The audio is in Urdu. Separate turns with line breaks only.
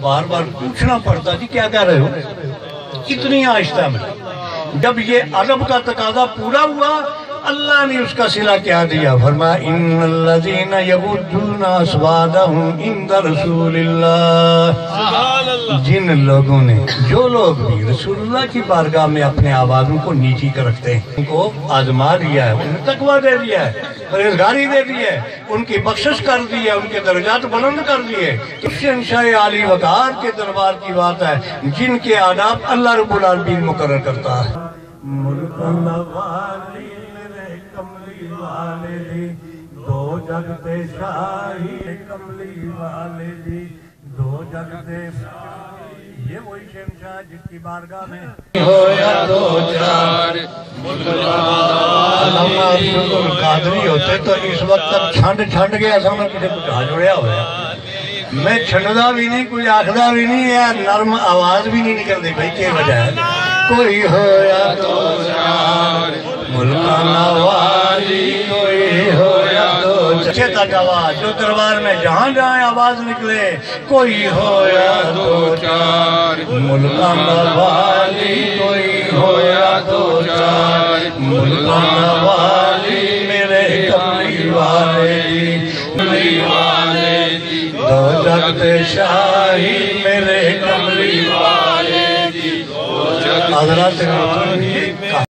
بار بار پوچھنا پڑتا جی کیا کہہ رہے ہو؟ اتنی آہستہ میں۔ جب یہ ادب کا تقاضا پورا ہوا، اللہ نے اس کا سلا کیا دیا۔ فرمایا، ان الذین یبدون اسوادہم عند رسول اللہ. جن لوگوں نے جو لوگ بھی رسول اللہ کی بارگاہ میں اپنے آوازوں کو نیچی کر رکھتے ہیں، ان کو آزما دیا ہے انہیں تقوی دے دیا ہے، پرہیزگاری دے دی ہے، ان کی بخشش کر دی ہے، ان کے درجات بلند کر دیے تو شہنشاہ علی وقار کے دربار کی بات ہے، جن کے آداب اللہ رب العالمین مقرر کرتا ہے۔ دو جگ شاہی کملی والے دی دو جگ تے یہ وہی شہنشاہ جس کی بارگاہ میں ہویا دو چار۔ علامہ عبد القادری ہوتے تو اس وقت تک چھنڈ چھنڈ گیا سامنے کسی کو کہا جوڑیا ہوا ہے میں چھنڈا بھی نہیں کوئی آخدہ بھی نہیں ہے نرم آواز بھی نہیں نکل دی بھائی کیا وجہ ہے؟ کوئی ہویا دو چار۔ ملکانہ والی کوئی ہویا دو چار۔ اچھے تک آواز جو دربار میں جہاں جہاں آواز نکلے کوئی ہویا دو چار۔ والی کوئی ہویا دو چار۔ والی میرے کملی والے کملی والے دو شاہی میرے کملی والے حضرات